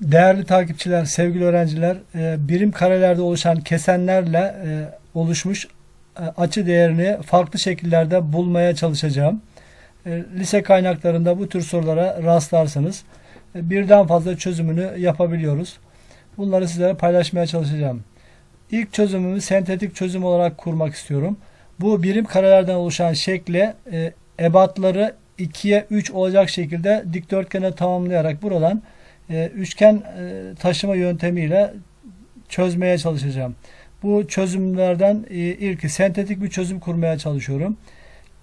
Değerli takipçiler, sevgili öğrenciler, e, birim karelerde oluşan kesenlerle e, oluşmuş e, açı değerini farklı şekillerde bulmaya çalışacağım. Lise kaynaklarında bu tür sorulara rastlarsanız birden fazla çözümünü yapabiliyoruz. Bunları sizlere paylaşmaya çalışacağım. İlk çözümümü sentetik çözüm olarak kurmak istiyorum. Bu birim karelerden oluşan şekle ebatları 2'ye 3 olacak şekilde dikdörtgene tamamlayarak buradan e, üçgen e, taşıma yöntemiyle çözmeye çalışacağım. Bu çözümlerden e, ilki sentetik bir çözüm kurmaya çalışıyorum.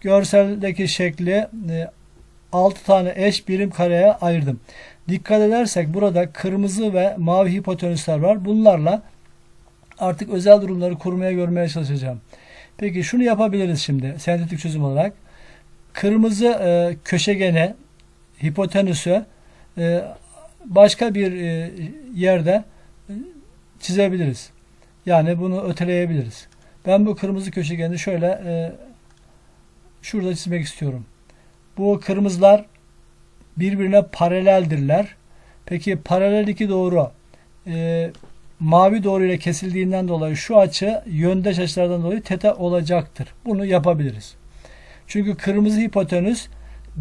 Görseldeki şekli 6 tane eş birim kareye ayırdım. Dikkat edersek burada kırmızı ve mavi hipotenüsler var. Bunlarla artık özel durumları kurmaya görmeye çalışacağım. Peki şunu yapabiliriz şimdi sentetik çözüm olarak. Kırmızı e, köşegene hipotenüsü e, başka bir e, yerde e, çizebiliriz. Yani bunu öteleyebiliriz. Ben bu kırmızı köşegeni şöyle e, şurada çizmek istiyorum. Bu kırmızılar birbirine paraleldirler. Peki paralel iki doğru mavi doğru ile kesildiğinden dolayı şu açı yöndeş açılardan dolayı teta olacaktır. Bunu yapabiliriz. Çünkü kırmızı hipotenüs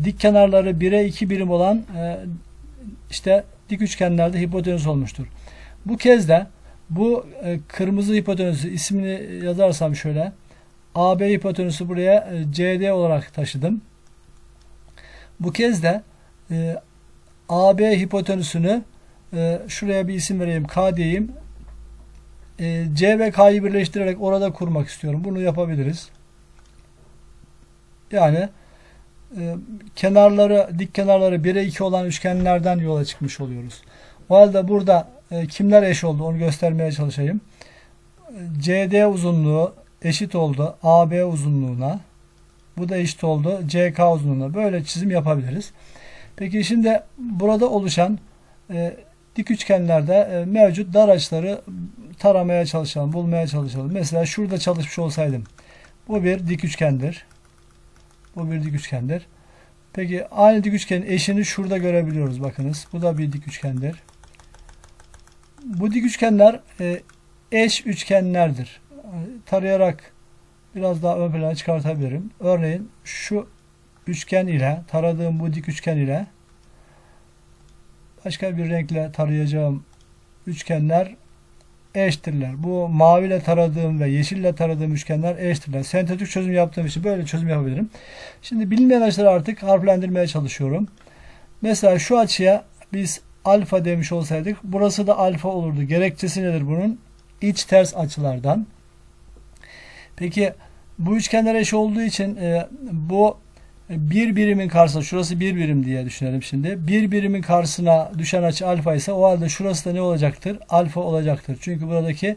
dik kenarları 1'e 2 birim olan işte dik üçgenlerde hipotenüs olmuştur. Bu kez de bu e, kırmızı hipotenüsü ismini yazarsam şöyle AB hipotenüsü buraya e, CD olarak taşıdım. Bu kez de e, AB hipotenüsünü şuraya bir isim vereyim K diyeyim. C ve K'yı birleştirerek orada kurmak istiyorum. Bunu yapabiliriz. Yani e, kenarları dik kenarları 1'e 2 olan üçgenlerden yola çıkmış oluyoruz. O halde burada e, kimler eş oldu onu göstermeye çalışayım. CD uzunluğu eşit oldu AB uzunluğuna. Bu da eşit oldu CK uzunluğuna. Böyle çizim yapabiliriz. Peki şimdi burada oluşan e, dik üçgenlerde e, mevcut dar açıları taramaya çalışalım, bulmaya çalışalım. Mesela şurada çalışmış olsaydım. Bu bir dik üçgendir. Bu bir dik üçgendir. Peki aynı dik üçgenin eşini şurada görebiliyoruz bakınız. Bu da bir dik üçgendir. Bu dik üçgenler e, eş üçgenlerdir. Tarayarak biraz daha ön plana çıkartabilirim. Örneğin şu üçgen ile taradığım bu dik üçgen ile başka bir renkle tarayacağım üçgenler eşittirler. Bu maviyle taradığım ve yeşille taradığım üçgenler eşittirler. Sentetik çözüm yaptığım için böyle çözüm yapabilirim. Şimdi bilinmeyen açıları artık harflendirmeye çalışıyorum. Mesela şu açıya biz alfa demiş olsaydık burası da alfa olurdu. Gerekçesi nedir bunun? İç ters açılardan. Peki bu üçgenler eş olduğu için e, bu bir birimin karşısına şurası bir birim diye düşünelim şimdi. Bir birimin karşısına düşen açı alfa ise o halde şurası da ne olacaktır? Alfa olacaktır. Çünkü buradaki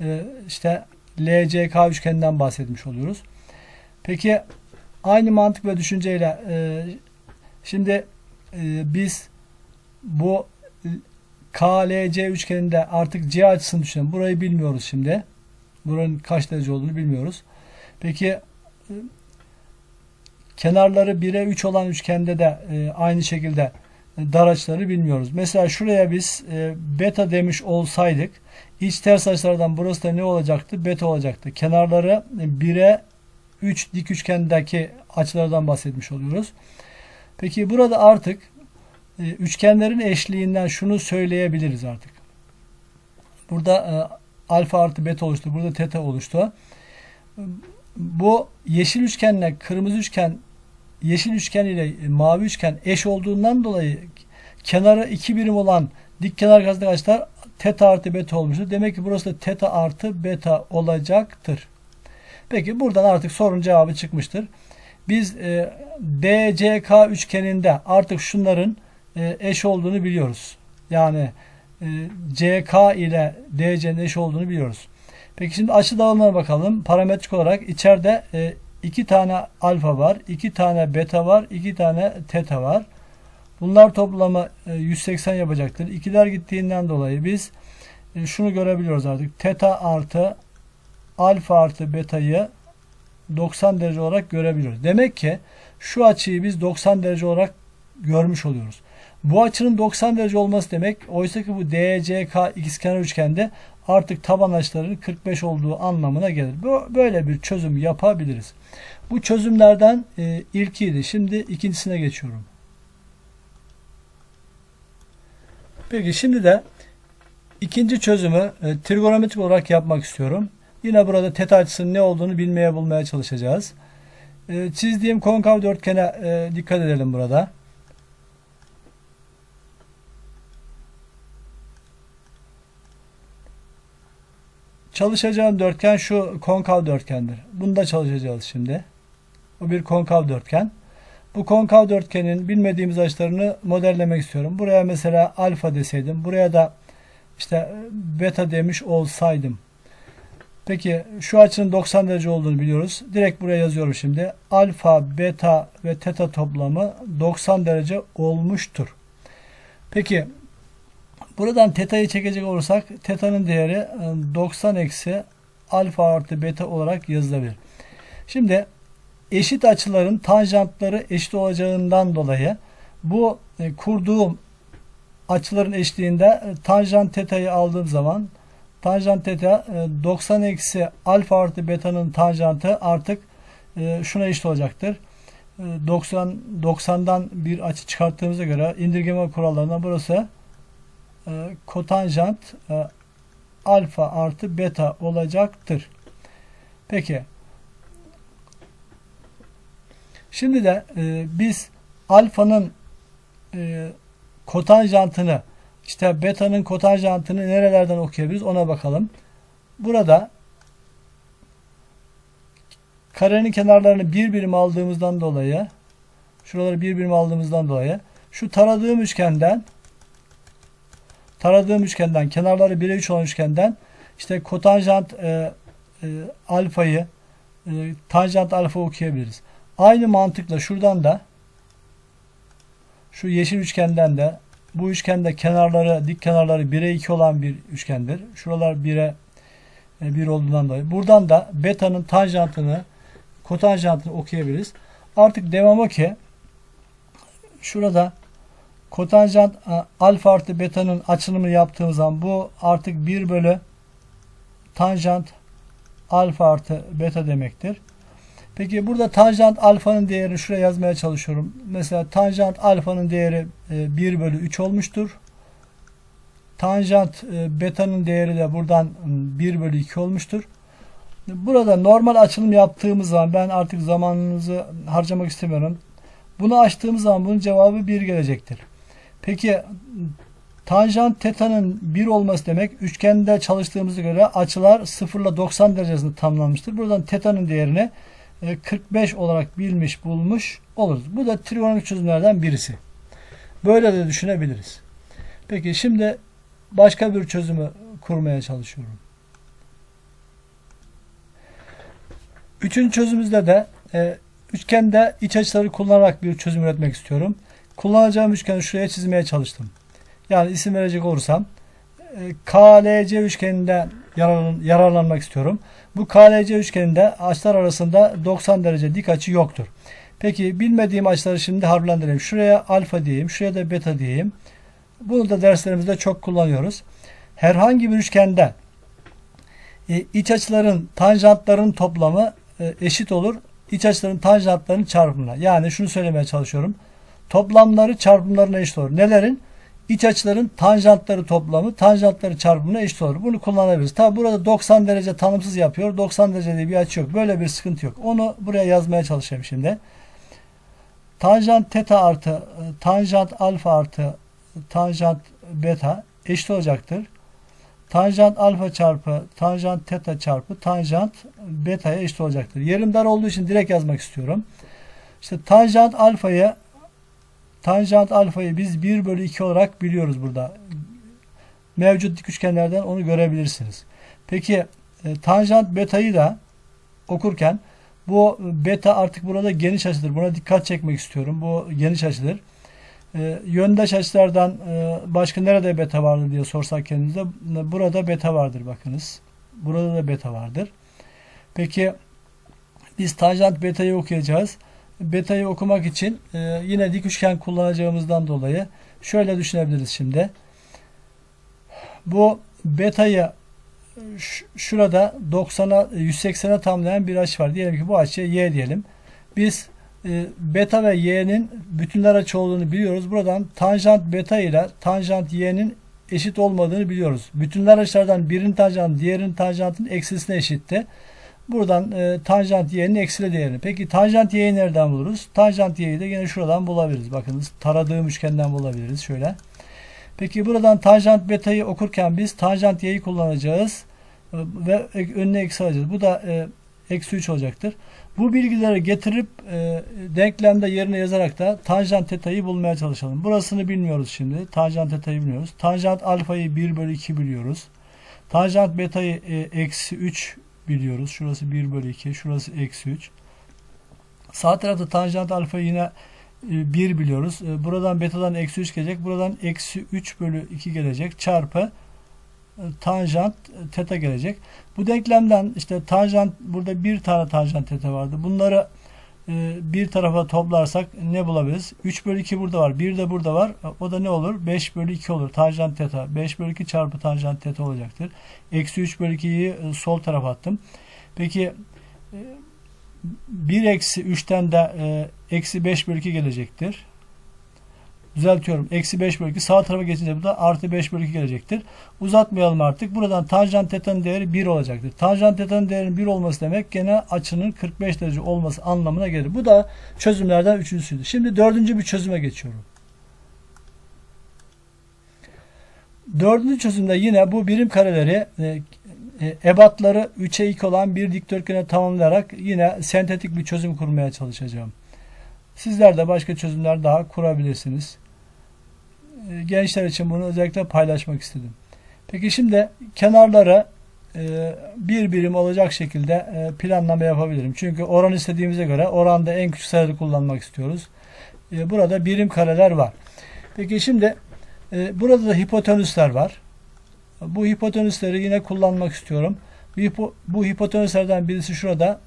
e, işte LCK üçgeninden bahsetmiş oluyoruz. Peki aynı mantık ve düşünceyle e, şimdi e, biz bu KLC üçgeninde artık C açısını düşünelim. Burayı bilmiyoruz şimdi. Buranın kaç derece olduğunu bilmiyoruz. Peki Kenarları 1'e 3 olan üçgende de e, aynı şekilde dar açıları bilmiyoruz. Mesela şuraya biz e, beta demiş olsaydık iç ters açılardan burası da ne olacaktı? Beta olacaktı. Kenarları 1'e 3 dik üçgendeki açılardan bahsetmiş oluyoruz. Peki burada artık e, üçgenlerin eşliğinden şunu söyleyebiliriz artık. Burada e, alfa artı beta oluştu. Burada teta oluştu bu yeşil üçgenle kırmızı üçgen yeşil üçgen ile mavi üçgen eş olduğundan dolayı kenarı iki birim olan dik kenar karşısındaki açılar teta artı beta olmuştur. Demek ki burası da teta artı beta olacaktır. Peki buradan artık sorun cevabı çıkmıştır. Biz e, DCK üçgeninde artık şunların e, eş olduğunu biliyoruz. Yani e, CK ile DC'nin eş olduğunu biliyoruz. Peki şimdi açı dağılımına bakalım. Parametrik olarak içeride e, iki tane alfa var, iki tane beta var, iki tane teta var. Bunlar toplamı e, 180 yapacaktır. İkiler gittiğinden dolayı biz e, şunu görebiliyoruz artık. Teta artı alfa artı betayı 90 derece olarak görebiliyoruz. Demek ki şu açıyı biz 90 derece olarak görmüş oluyoruz. Bu açının 90 derece olması demek oysa ki bu DCK ikizkenar üçgende artık taban açılarının 45 olduğu anlamına gelir. Böyle bir çözüm yapabiliriz. Bu çözümlerden e, ilkiydi. Şimdi ikincisine geçiyorum. Peki şimdi de ikinci çözümü e, trigonometrik olarak yapmak istiyorum. Yine burada teta açısının ne olduğunu bilmeye bulmaya çalışacağız. E, çizdiğim konkav dörtgene dikkat edelim burada. Çalışacağım dörtgen şu konkav dörtgendir. Bunda çalışacağız şimdi. Bu bir konkav dörtgen. Bu konkav dörtgenin bilmediğimiz açılarını modellemek istiyorum. Buraya mesela alfa deseydim. Buraya da işte beta demiş olsaydım. Peki şu açının 90 derece olduğunu biliyoruz. Direkt buraya yazıyorum şimdi. Alfa, beta ve teta toplamı 90 derece olmuştur. Peki buradan teta'yı çekecek olursak teta'nın değeri 90 eksi alfa artı beta olarak yazılabilir. Şimdi eşit açıların tanjantları eşit olacağından dolayı bu e, kurduğum açıların eşliğinde e, tanjant teta'yı aldığım zaman tanjant teta 90 e, eksi alfa artı beta'nın tanjantı artık şuna eşit olacaktır. 90 90'dan bir açı çıkarttığımıza göre indirgeme kurallarından burası kotanjant alfa artı beta olacaktır. Peki Şimdi de e, biz alfanın e, kotanjantını işte beta'nın kotanjantını nerelerden okuyabiliriz ona bakalım. Burada karenin kenarlarını bir birim aldığımızdan dolayı şuraları bir birim aldığımızdan dolayı şu taradığım üçgenden taradığım üçgenden kenarları 1'e 3 olan üçgenden işte kotanjant e, e, alfayı e, tanjant alfa okuyabiliriz. Aynı mantıkla şuradan da şu yeşil üçgenden de bu üçgende kenarları dik kenarları 1'e 2 olan bir üçgendir. Şuralar 1'e 1 e, olduğundan dolayı. Buradan da beta'nın tanjantını kotanjantını okuyabiliriz. Artık devamı ki şurada kotanjant e, alfa artı beta'nın açılımını yaptığımız zaman bu artık 1 bölü tanjant alfa artı beta demektir. Peki burada tanjant alfanın değerini şuraya yazmaya çalışıyorum. Mesela tanjant alfanın değeri 1 e, bölü 3 olmuştur. Tanjant e, beta'nın değeri de buradan 1 bölü 2 olmuştur. Burada normal açılım yaptığımız zaman ben artık zamanınızı harcamak istemiyorum. Bunu açtığımız zaman bunun cevabı 1 gelecektir. Peki tanjant teta'nın 1 olması demek üçgende çalıştığımıza göre açılar 0 ile 90 derecesinde tamamlanmıştır. Buradan teta'nın değerini 45 e, olarak bilmiş bulmuş oluruz. Bu da trigonometrik çözümlerden birisi. Böyle de düşünebiliriz. Peki şimdi başka bir çözümü kurmaya çalışıyorum. Üçüncü çözümümüzde de e, üçgende iç açıları kullanarak bir çözüm üretmek istiyorum. Kullanacağım üçgeni şuraya çizmeye çalıştım. Yani isim verecek olursam e, KLC üçgeninden yararlan, yararlanmak istiyorum. Bu KLC üçgeninde açılar arasında 90 derece dik açı yoktur. Peki bilmediğim açıları şimdi harflendireyim. Şuraya alfa diyeyim. Şuraya da beta diyeyim. Bunu da derslerimizde çok kullanıyoruz. Herhangi bir üçgende e, iç açıların tanjantların toplamı e, eşit olur. İç açıların tanjantlarının çarpımına. Yani şunu söylemeye çalışıyorum. Toplamları çarpımlarına eşit olur. Nelerin? iç açıların tanjantları toplamı tanjantları çarpımına eşit olur. Bunu kullanabiliriz. Tabi burada 90 derece tanımsız yapıyor. 90 derece diye bir açı yok. Böyle bir sıkıntı yok. Onu buraya yazmaya çalışayım şimdi. Tanjant teta artı tanjant alfa artı tanjant beta eşit olacaktır. Tanjant alfa çarpı tanjant teta çarpı tanjant beta'ya eşit olacaktır. Yerim dar olduğu için direkt yazmak istiyorum. İşte tanjant alfayı Tanjant alfayı biz 1 bölü 2 olarak biliyoruz burada. Mevcut dik üçgenlerden onu görebilirsiniz. Peki e, tanjant beta'yı da okurken bu beta artık burada geniş açıdır. Buna dikkat çekmek istiyorum. Bu geniş açıdır. E, yöndeş açılardan e, başka nerede beta vardır diye sorsak kendinize burada beta vardır bakınız. Burada da beta vardır. Peki biz tanjant beta'yı okuyacağız beta'yı okumak için e, yine dik üçgen kullanacağımızdan dolayı Şöyle düşünebiliriz şimdi. Bu beta'yı şurada 90'a 180'e tamlayan bir açı var. Diyelim ki bu açıya y diyelim. Biz e, beta ve y'nin bütünler açı olduğunu biliyoruz. Buradan tanjant beta ile tanjant y'nin eşit olmadığını biliyoruz. Bütünler açılardan birinin tanjant diğerinin tanjantın eksisine eşitti. Buradan e, tanjant y'nin eksili değerini. Peki tanjant y'yi nereden buluruz? Tanjant y'yi de yine şuradan bulabiliriz. Bakınız taradığım üçgenden bulabiliriz. Şöyle. Peki buradan tanjant beta'yı okurken biz tanjant y'yi kullanacağız. E, ve önüne eksi alacağız. Bu da e, eksi 3 olacaktır. Bu bilgileri getirip e, denklemde yerine yazarak da tanjant teta'yı bulmaya çalışalım. Burasını bilmiyoruz şimdi. Tanjant teta'yı bilmiyoruz. Tanjant alfayı 1 bölü 2 biliyoruz. Tanjant beta'yı e, eksi 3 biliyoruz. Şurası 1 bölü 2. Şurası eksi 3. Sağ tarafta tanjant alfayı yine 1 e, biliyoruz. E, buradan betadan eksi 3 gelecek. Buradan eksi 3 bölü 2 gelecek. Çarpı tanjant teta gelecek. Bu denklemden işte tanjant burada bir tane tanjant teta vardı. Bunları e, bir tarafa toplarsak ne bulabiliriz? 3 bölü 2 burada var. 1 de burada var. O da ne olur? 5 bölü 2 olur. Tanjant teta. 5 bölü 2 çarpı tanjant teta olacaktır. Eksi 3 bölü 2'yi e, sol tarafa attım. Peki 1 e, eksi 3'ten de eksi 5 bölü 2 gelecektir düzeltiyorum. Eksi 5 bölü 2 sağ tarafa geçince bu da artı 5 bölü 2 gelecektir. Uzatmayalım artık. Buradan tanjant tetanın değeri 1 olacaktır. Tanjant tetanın değerinin 1 olması demek gene açının 45 derece olması anlamına gelir. Bu da çözümlerden üçüncüsüydü. Şimdi dördüncü bir çözüme geçiyorum. Dördüncü çözümde yine bu birim kareleri e, e, ebatları 3'e 2 olan bir dikdörtgene tamamlayarak yine sentetik bir çözüm kurmaya çalışacağım. Sizler de başka çözümler daha kurabilirsiniz. E, gençler için bunu özellikle paylaşmak istedim. Peki şimdi kenarlara e, bir birim olacak şekilde e, planlama yapabilirim. Çünkü oran istediğimize göre oranda en küçük sayıları kullanmak istiyoruz. Burada birim kareler var. Peki şimdi burada da hipotenüsler var. Bu hipotenüsleri yine kullanmak istiyorum. Bu hipotenüslerden birisi şurada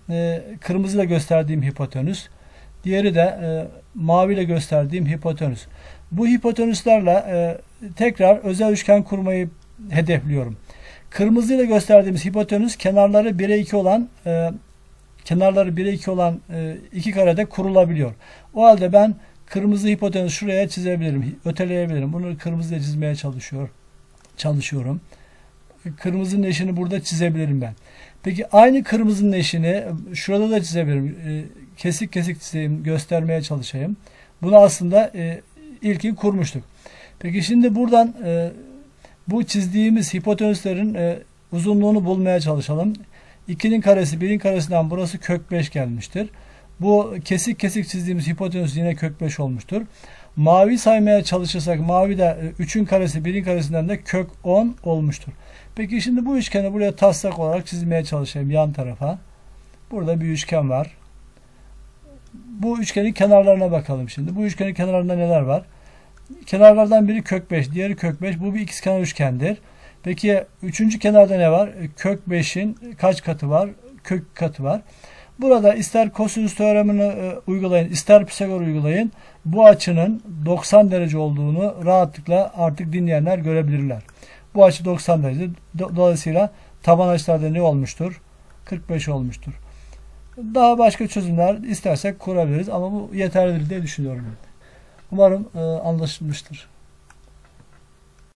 kırmızıyla gösterdiğim hipotenüs. Diğeri de maviyle gösterdiğim hipotenüs. Bu hipotenüslerle e, tekrar özel üçgen kurmayı hedefliyorum. Kırmızı ile gösterdiğimiz hipotenüs kenarları 1'e 2 olan e, kenarları 1'e 2 olan e, iki karede kurulabiliyor. O halde ben kırmızı hipotenüs şuraya çizebilirim, öteleyebilirim. Bunu kırmızı ile çizmeye çalışıyor, çalışıyorum. Kırmızının eşini burada çizebilirim ben. Peki aynı kırmızının eşini şurada da çizebilirim. E, kesik kesik çizeyim, göstermeye çalışayım. Bunu aslında e, ilkin kurmuştuk. Peki şimdi buradan e, bu çizdiğimiz hipotenüslerin e, uzunluğunu bulmaya çalışalım. 2'nin karesi 1'in karesinden burası kök 5 gelmiştir. Bu kesik kesik çizdiğimiz hipotenüs yine kök 5 olmuştur. Mavi saymaya çalışırsak mavi de 3'ün e, karesi 1'in karesinden de kök 10 olmuştur. Peki şimdi bu üçgeni buraya taslak olarak çizmeye çalışayım yan tarafa. Burada bir üçgen var bu üçgenin kenarlarına bakalım şimdi. Bu üçgenin kenarlarında neler var? Kenarlardan biri kök 5, diğeri kök 5. Bu bir ikizkenar üçgendir. Peki üçüncü kenarda ne var? Kök 5'in kaç katı var? Kök katı var. Burada ister kosinüs teoremini e, uygulayın, ister Pisagor uygulayın. Bu açının 90 derece olduğunu rahatlıkla artık dinleyenler görebilirler. Bu açı 90 derece. Dolayısıyla taban açılarda ne olmuştur? 45 olmuştur. Daha başka çözümler istersek kurabiliriz ama bu yeterlidir diye düşünüyorum. Umarım e, anlaşılmıştır.